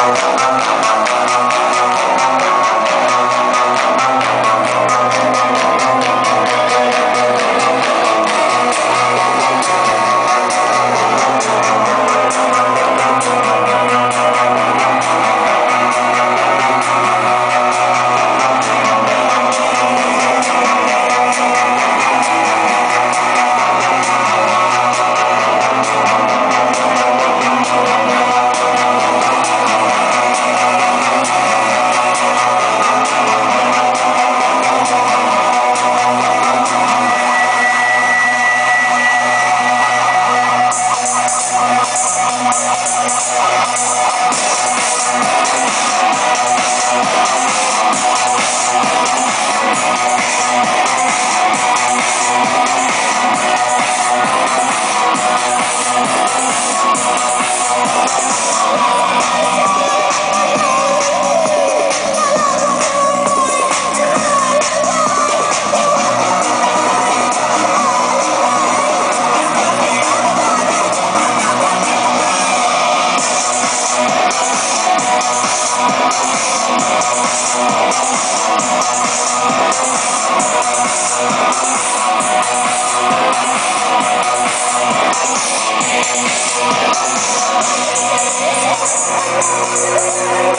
Música Thank